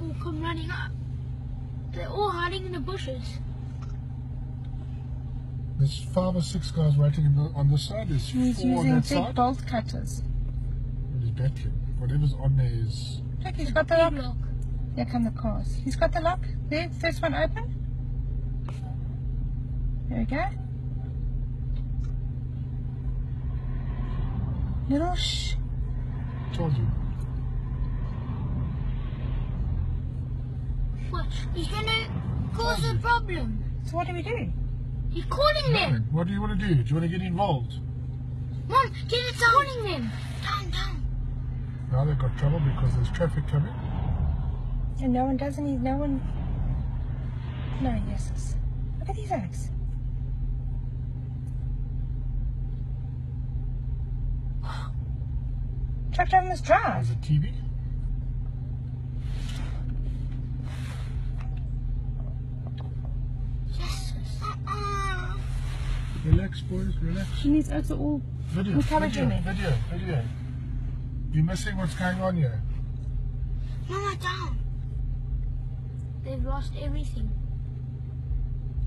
all come running up. They're all hiding in the bushes. There's five or six guys waiting in the, on this side. There's He's four on using that big side. bolt cutters. And he's battling. Whatever's on there is. Look, he's got the lock. lock. Here come the cars. He's got the lock. There, first one open. There we go. Little shh. Told you. Watch. He's gonna cause a problem. So what do we do? He's calling them. What do you want to do? Do you want to get involved? Mom, get it down. Calling them. Down, down. Now they've got trouble because there's traffic coming. And no one does any, no one, no yeses. Look at these eggs. Truck driver must drive. There's a TV. Relax, boys, relax. She needs also all Video, Encouraging video, me. video, video. You're missing what's going on here. Mama, down. They've lost everything.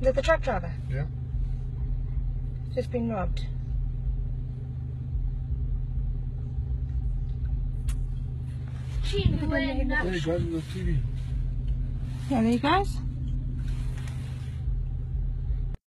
the, the truck driver. Yeah. Just been robbed. She knew it. There you go, the TV. Yeah, there you guys.